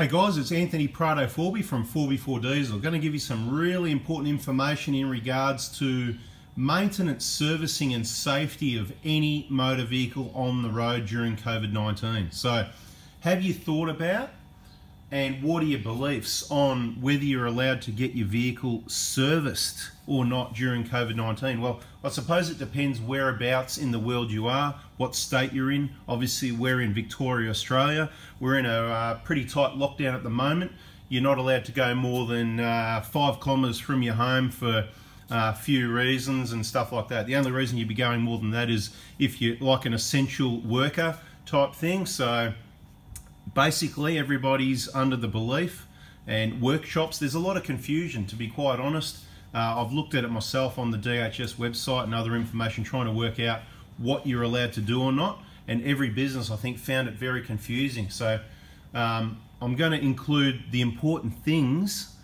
Hey guys, it's Anthony Prado Forby from Fourby4 Diesel. I'm going to give you some really important information in regards to maintenance, servicing and safety of any motor vehicle on the road during COVID-19. So, have you thought about and what are your beliefs on whether you're allowed to get your vehicle serviced or not during COVID-19? Well, I suppose it depends whereabouts in the world you are, what state you're in. Obviously, we're in Victoria, Australia. We're in a uh, pretty tight lockdown at the moment. You're not allowed to go more than uh, five kilometres from your home for a uh, few reasons and stuff like that. The only reason you'd be going more than that is if you're like an essential worker type thing. So basically everybody's under the belief and workshops. There's a lot of confusion to be quite honest. Uh, I've looked at it myself on the DHS website and other information trying to work out what you're allowed to do or not and every business I think found it very confusing. So um, I'm going to include the important things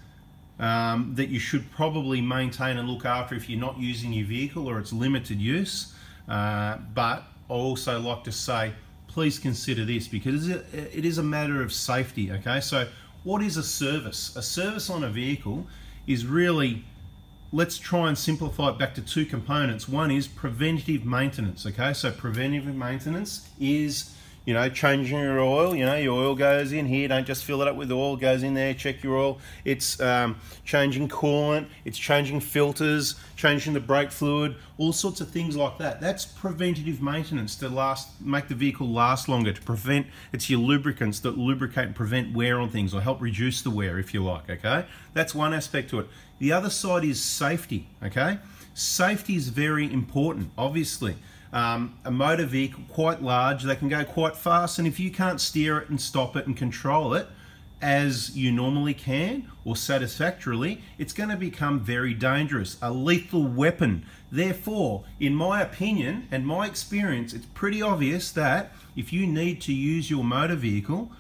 um, that you should probably maintain and look after if you're not using your vehicle or it's limited use. Uh, but I also like to say please consider this because it is a matter of safety, okay? So what is a service? A service on a vehicle is really, let's try and simplify it back to two components. One is preventative maintenance, okay? So preventative maintenance is you know, changing your oil, you know, your oil goes in here, don't just fill it up with oil, goes in there, check your oil. It's um, changing coolant, it's changing filters, changing the brake fluid, all sorts of things like that. That's preventative maintenance to last, make the vehicle last longer, to prevent, it's your lubricants that lubricate and prevent wear on things or help reduce the wear if you like, okay? That's one aspect to it. The other side is safety, okay? Safety is very important, obviously. Um, a motor vehicle quite large, they can go quite fast, and if you can't steer it and stop it and control it as you normally can or satisfactorily, it's going to become very dangerous, a lethal weapon. Therefore, in my opinion and my experience, it's pretty obvious that if you need to use your motor vehicle,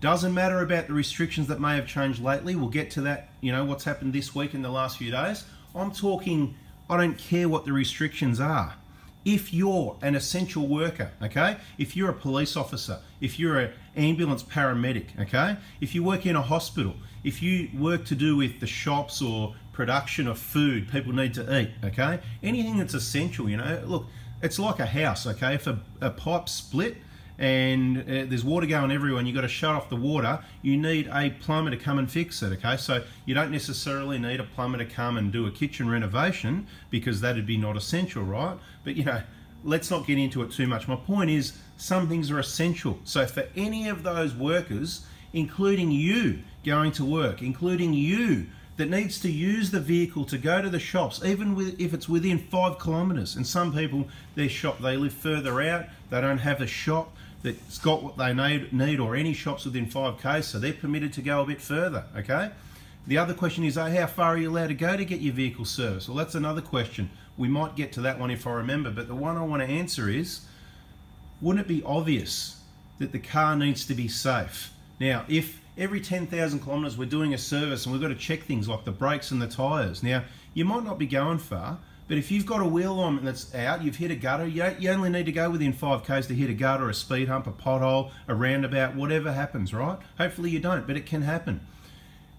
doesn't matter about the restrictions that may have changed lately. We'll get to that, you know, what's happened this week in the last few days. I'm talking, I don't care what the restrictions are if you're an essential worker, okay? If you're a police officer, if you're an ambulance paramedic, okay? If you work in a hospital, if you work to do with the shops or production of food people need to eat, okay? Anything that's essential, you know? Look, it's like a house, okay? If a, a pipe split, and uh, there's water going everywhere and you've got to shut off the water, you need a plumber to come and fix it, okay? So you don't necessarily need a plumber to come and do a kitchen renovation because that'd be not essential, right? But you know, let's not get into it too much. My point is some things are essential. So for any of those workers, including you going to work, including you that needs to use the vehicle to go to the shops, even with, if it's within five kilometres. And some people, their shop, they live further out, they don't have a shop, that's got what they need, or any shops within 5k, so they're permitted to go a bit further, okay? The other question is, oh, how far are you allowed to go to get your vehicle serviced? Well, that's another question. We might get to that one if I remember, but the one I want to answer is, wouldn't it be obvious that the car needs to be safe? Now, if every 10,000 kilometres we're doing a service and we've got to check things like the brakes and the tyres, now, you might not be going far, but if you've got a wheel alignment that's out, you've hit a gutter, you, only need to go within 5 k's to hit a gutter, a speed hump, a pothole, a roundabout, whatever happens, right? Hopefully you don't, but it can happen.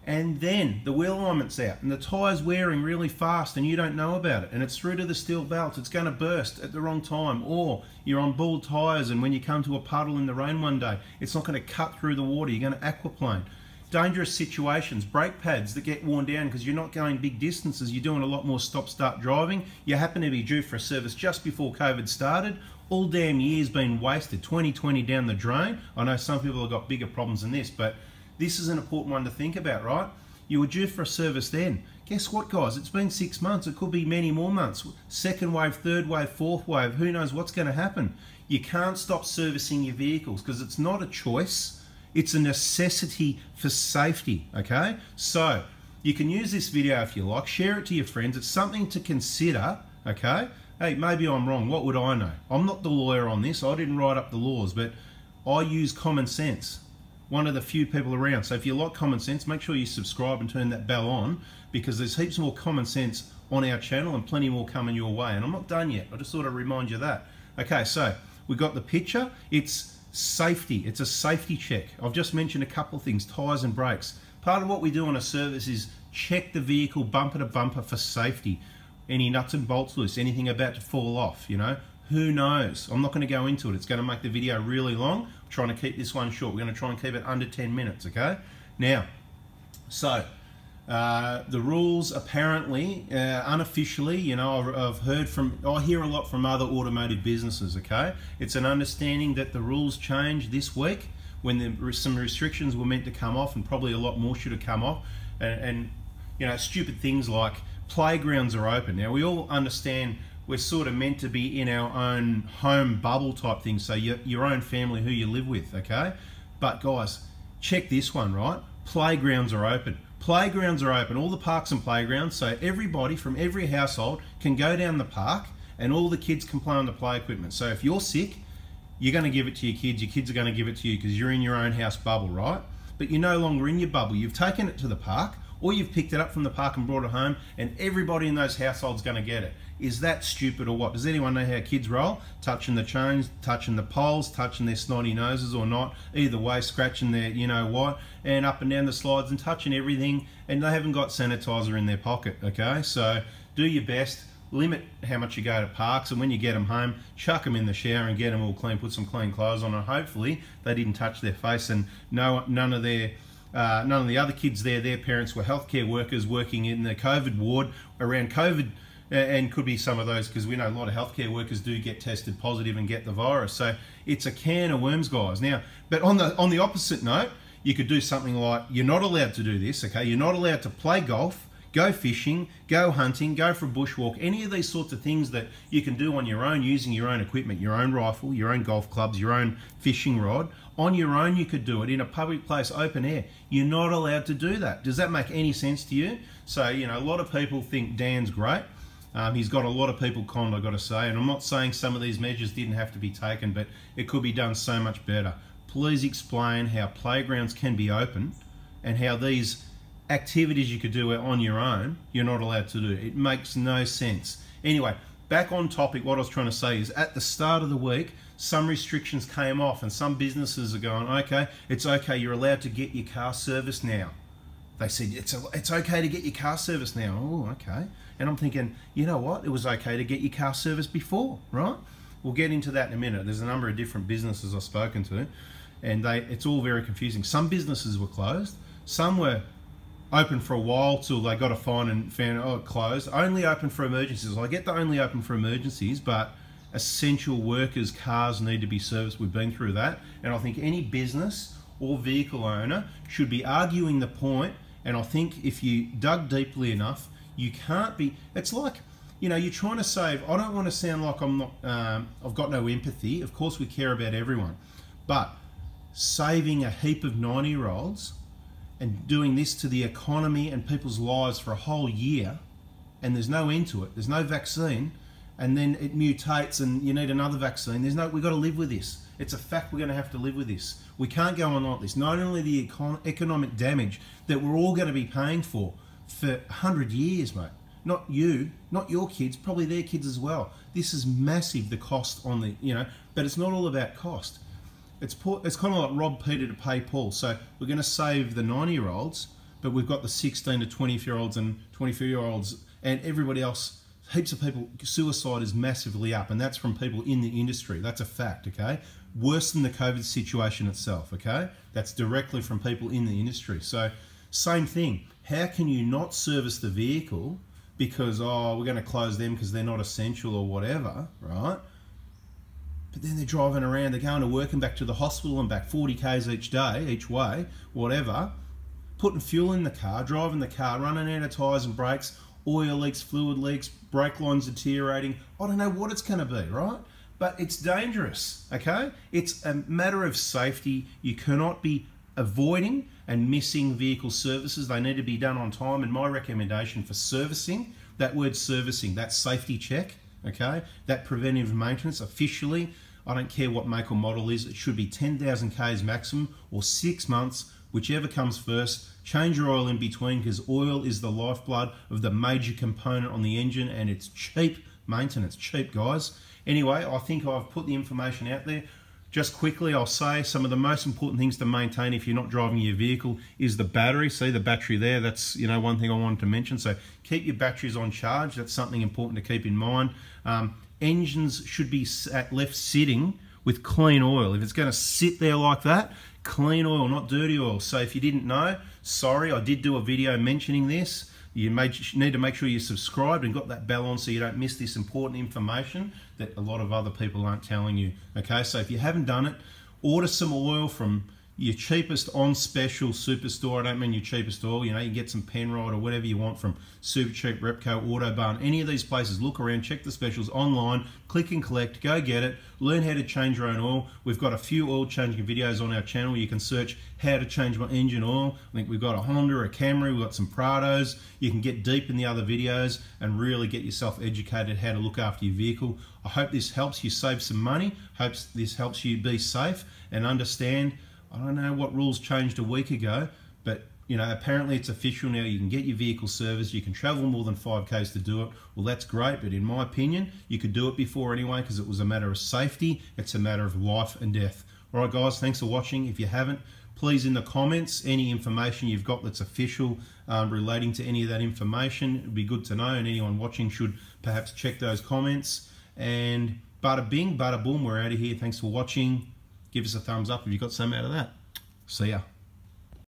And then the wheel alignment's out and the tire's wearing really fast and you don't know about it and it's through to the steel belt, it's going to burst at the wrong time or you're on bald tyres and when you come to a puddle in the rain one day, it's not going to cut through the water, you're going to aquaplane dangerous situations, brake pads that get worn down because you're not going big distances, you're doing a lot more stop-start driving, you happen to be due for a service just before COVID started, all damn year's been wasted, 2020 down the drain. I know some people have got bigger problems than this, but this is an important one to think about, right? You were due for a service then. Guess what, guys? It's been six months. It could be many more months. Second wave, third wave, fourth wave. Who knows what's going to happen? You can't stop servicing your vehicles because it's not a choice it's a necessity for safety, okay? So you can use this video if you like, share it to your friends. It's something to consider, okay? Hey, maybe I'm wrong. What would I know? I'm not the lawyer on this. I didn't write up the laws, but I use common sense. One of the few people around. So if you like common sense, make sure you subscribe and turn that bell on because there's heaps more common sense on our channel and plenty more coming your way. And I'm not done yet. I just thought I'd remind you that. Okay, so we got the picture. It's safety. It's a safety check. I've just mentioned a couple of things, tyres and brakes. Part of what we do on a service is check the vehicle bumper to bumper for safety. Any nuts and bolts loose, anything about to fall off, you know. Who knows? I'm not going to go into it. It's going to make the video really long. I'm trying to keep this one short. We're going to try and keep it under 10 minutes, okay? Now, so uh, the rules apparently, uh, unofficially, you know, I've, heard from, I hear a lot from other automotive businesses, okay? It's an understanding that the rules changed this week when some restrictions were meant to come off and probably a lot more should have come off. And, and you know, stupid things like playgrounds are open. Now, we all understand we're sort of meant to be in our own home bubble type thing, so your, your own family, who you live with, okay? But guys, check this one, right? Playgrounds are open. Playgrounds are open, all the parks and playgrounds, so everybody from every household can go down the park and all the kids can play on the play equipment. So if you're sick, you're going to give it to your kids, your kids are going to give it to you because you're in your own house bubble, right? But you're no longer in your bubble. You've taken it to the park or you've picked it up from the park and brought it home and everybody in those households going to get it. Is that stupid or what? Does anyone know how kids roll? Touching the chains, touching the poles, touching their snotty noses or not. Either way, scratching their you know what, and up and down the slides and touching everything and they haven't got sanitizer in their pocket, okay? So do your best limit how much you go to parks and when you get them home chuck them in the shower and get them all clean put some clean clothes on and hopefully they didn't touch their face and no none of their uh, none of the other kids there, their parents were healthcare workers working in the COVID ward around COVID, and could be some of those because we know a lot of healthcare workers do get tested positive and get the virus. So it's a can of worms, guys. Now, but on the on the opposite note, you could do something like you're not allowed to do this. Okay, you're not allowed to play golf go fishing, go hunting, go for a bushwalk, any of these sorts of things that you can do on your own using your own equipment, your own rifle, your own golf clubs, your own fishing rod. On your own, you could do it in a public place, open air. You're not allowed to do that. Does that make any sense to you? So, you know, a lot of people think Dan's great. Um, he's got a lot of people conned, I've got to say. And I'm not saying some of these measures didn't have to be taken, but it could be done so much better. Please explain how playgrounds can be open and how these activities you could do on your own, you're not allowed to do. It makes no sense. Anyway, back on topic, what I was trying to say is at the start of the week, some restrictions came off and some businesses are going, okay, it's okay, you're allowed to get your car serviced now. They said, it's, a, it's okay to get your car serviced now. Oh, okay. And I'm thinking, you know what? It was okay to get your car serviced before, right? We'll get into that in a minute. There's a number of different businesses I've spoken to and they it's all very confusing. Some businesses were closed, some were open for a while till they got a fine and found oh closed. Only open for emergencies. I get the only open for emergencies, but essential workers' cars need to be serviced. We've been through that, and I think any business or vehicle owner should be arguing the point. And I think if you dug deeply enough, you can't be. It's like you know you're trying to save. I don't want to sound like I'm not. Um, I've got no empathy. Of course, we care about everyone, but saving a heap of 90 year olds and doing this to the economy and people's lives for a whole year and there's no end to it there's no vaccine and then it mutates and you need another vaccine. There's no we've got to live with this. It's a fact we're going to have to live with this. We can't go on like this. Not only the econ economic damage that we're all going to be paying for for 100 years mate. Not you not your kids probably their kids as well. This is massive the cost on the you know but it's not all about cost. It's it's kind of like rob Peter to pay Paul. So we're going to save the 90 year olds, but we've got the 16 to 20 year olds and 24 year olds and everybody else. Heaps of people, suicide is massively up, and that's from people in the industry. That's a fact, okay? Worse than the COVID situation itself, okay? That's directly from people in the industry. So, same thing. How can you not service the vehicle because, oh, we're going to close them because they're not essential or whatever, right? But then they're driving around, they're going to work and back to the hospital and back 40 k's each day, each way, whatever. Putting fuel in the car, driving the car, running out of tyres and brakes, oil leaks, fluid leaks, brake lines deteriorating. I don't know what it's going to be, right? But it's dangerous, okay? It's a matter of safety. You cannot be avoiding and missing vehicle services. They need to be done on time. And my recommendation for servicing, that word servicing, that safety check, okay? That preventive maintenance officially, I don't care what make or model is, it should be 10,000 Ks maximum or six months, whichever comes first. Change your oil in between because oil is the lifeblood of the major component on the engine and it's cheap maintenance, cheap guys. Anyway, I think I've put the information out there. just quickly, I'll say some of the most important things to maintain if you're not driving your vehicle is the battery. See the battery there? That's you know one thing I wanted to mention. So keep your batteries on charge. That's something important to keep in mind. Um, engines should be left sitting with clean oil. If it's going to sit there like that, clean oil, not dirty oil. So if you didn't know, sorry, I did do a video mentioning this. You need to make sure you're subscribed and got that bell on so you don't miss this important information that a lot of other people aren't telling you. Okay, so if you haven't done it, order some oil from your cheapest on special superstore. I don't mean your cheapest oil. You know, you can get some Penrite or whatever you want from Super Cheap, Repco, Autobarn, any of these places. Look around, check the specials online, click and collect, go get it. Learn how to change your own oil. We've got a few oil changing videos on our channel. You can search how to change my engine oil. I think we've got a Honda, a Camry, we've got some Prados. You can get deep in the other videos and really get yourself educated how to look after your vehicle. I hope this helps you save some money. Hopes this helps you be safe and understand I don't know what rules changed a week ago, but you know, apparently it's official now. You can get your vehicle serviced. You can travel more than 5Ks to do it. Well, that's great, but in my opinion, you could do it before anyway because it was a matter of safety. It's a matter of life and death. All right, guys, thanks for watching. If you haven't, please in the comments, any information you've got that's official um, relating to any of that information, it'd be good to know. And anyone watching should perhaps check those comments. And bada bing, bada boom, we're out of here. Thanks for watching give us a thumbs up if you got some out of that. See ya.